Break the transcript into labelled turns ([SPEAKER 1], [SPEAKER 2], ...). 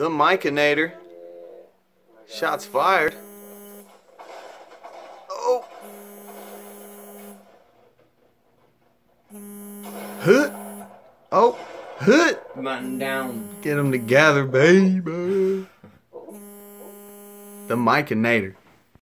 [SPEAKER 1] The Micanator, Shots fired. Oh. Huh. Oh. Huh.
[SPEAKER 2] Button down.
[SPEAKER 1] Get them together, baby. The Micanator.